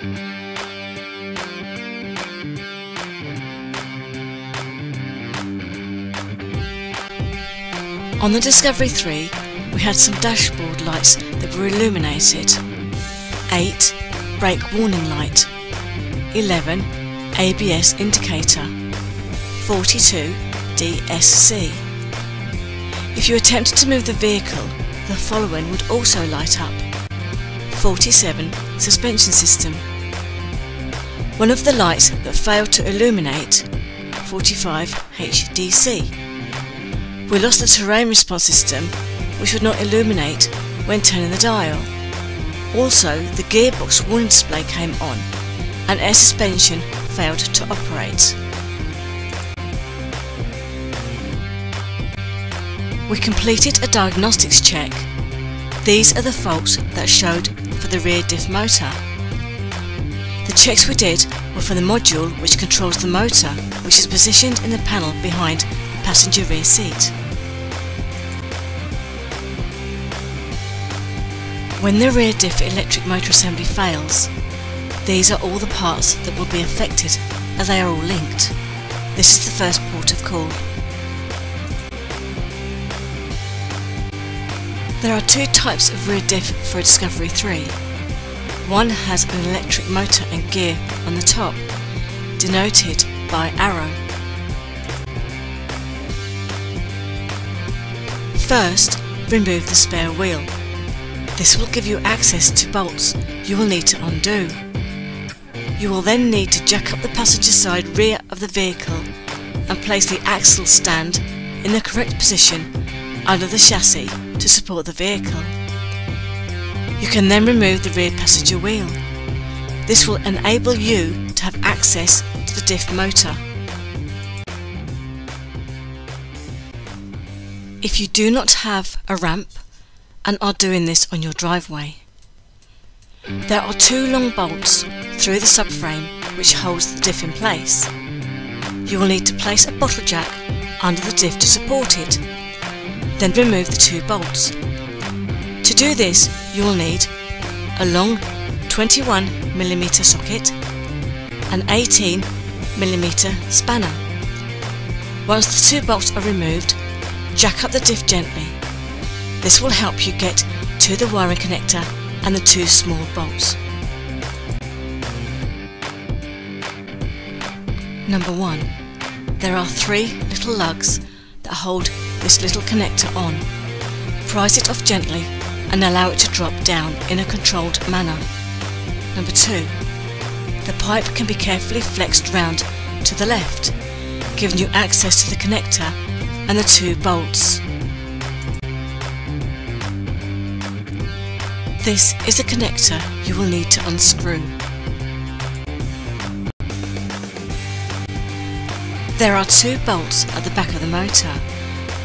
On the Discovery 3, we had some dashboard lights that were illuminated. 8. Brake warning light. 11. ABS indicator. 42. DSC. If you attempted to move the vehicle, the following would also light up. 47. Suspension system. One of the lights that failed to illuminate, 45 HDC. We lost the terrain response system, which would not illuminate when turning the dial. Also, the gearbox warning display came on, and air suspension failed to operate. We completed a diagnostics check. These are the faults that showed for the rear diff motor. The checks we did were for the module which controls the motor, which is positioned in the panel behind the passenger rear seat. When the rear diff electric motor assembly fails, these are all the parts that will be affected as they are all linked. This is the first port of call. There are two types of rear diff for a Discovery 3. One has an electric motor and gear on the top, denoted by arrow. First, remove the spare wheel. This will give you access to bolts you will need to undo. You will then need to jack up the passenger side rear of the vehicle and place the axle stand in the correct position under the chassis to support the vehicle. You can then remove the rear passenger wheel. This will enable you to have access to the diff motor. if you do not have a ramp and are doing this on your driveway. There are two long bolts through the subframe which holds the diff in place. You will need to place a bottle jack under the diff to support it, then remove the two bolts. To do this you will need a long 21mm socket, an 18mm spanner. Once the two bolts are removed, Jack up the diff gently. This will help you get to the wiring connector and the two small bolts. Number 1. There are three little lugs that hold this little connector on. Prise it off gently and allow it to drop down in a controlled manner. Number 2. The pipe can be carefully flexed round to the left, giving you access to the connector and the two bolts. This is a connector you will need to unscrew. There are two bolts at the back of the motor,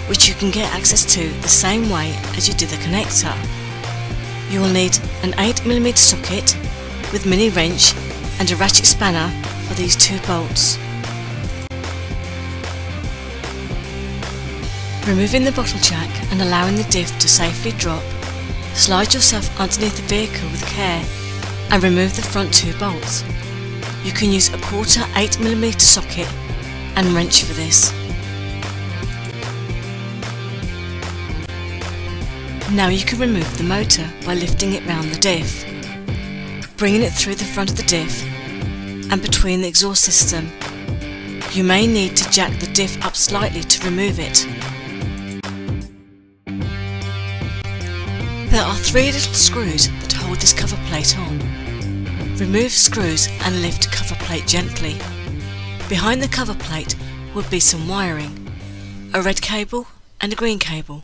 which you can get access to the same way as you did the connector. You will need an 8mm socket with mini wrench and a ratchet spanner for these two bolts. Removing the bottle jack and allowing the diff to safely drop, slide yourself underneath the vehicle with care and remove the front two bolts. You can use a quarter 8mm socket and wrench for this. Now you can remove the motor by lifting it round the diff, bringing it through the front of the diff and between the exhaust system. You may need to jack the diff up slightly to remove it. There are three little screws that hold this cover plate on. Remove screws and lift cover plate gently. Behind the cover plate would be some wiring, a red cable and a green cable.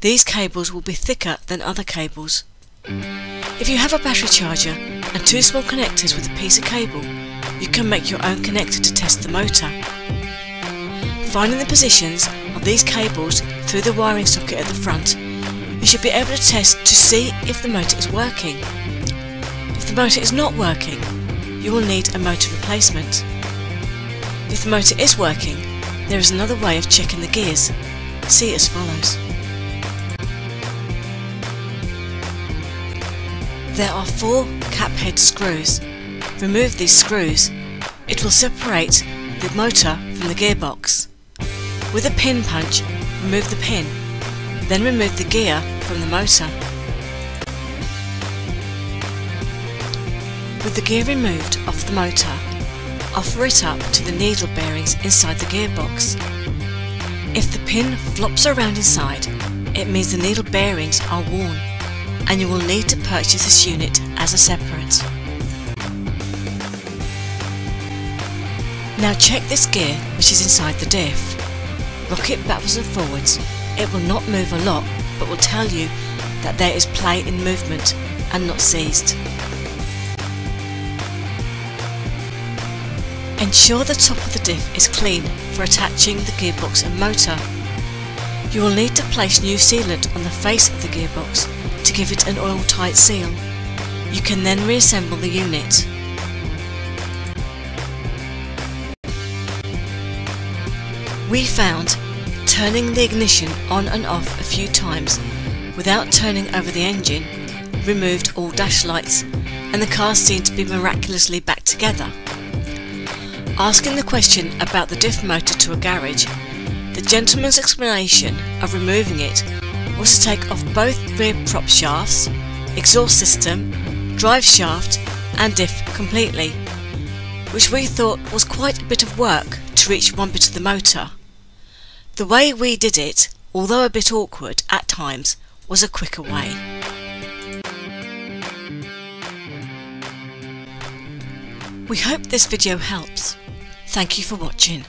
These cables will be thicker than other cables. If you have a battery charger and two small connectors with a piece of cable, you can make your own connector to test the motor. Finding the positions of these cables through the wiring socket at the front you should be able to test to see if the motor is working. If the motor is not working, you will need a motor replacement. If the motor is working, there is another way of checking the gears. See as follows. There are four cap head screws. remove these screws, it will separate the motor from the gearbox. With a pin punch, remove the pin, then remove the gear from the motor. With the gear removed off the motor, offer it up to the needle bearings inside the gearbox. If the pin flops around inside, it means the needle bearings are worn and you will need to purchase this unit as a separate. Now check this gear which is inside the diff. Rock it backwards and forwards. It will not move a lot but will tell you that there is play in movement and not seized. Ensure the top of the diff is clean for attaching the gearbox and motor. You will need to place new sealant on the face of the gearbox to give it an oil-tight seal. You can then reassemble the unit. We found turning the ignition on and off a few times without turning over the engine removed all dash lights and the car seemed to be miraculously back together. Asking the question about the diff motor to a garage, the gentleman's explanation of removing it was to take off both rear prop shafts, exhaust system, drive shaft and diff completely, which we thought was quite a bit of work to reach one bit of the motor. The way we did it, although a bit awkward at times, was a quicker way. We hope this video helps. Thank you for watching.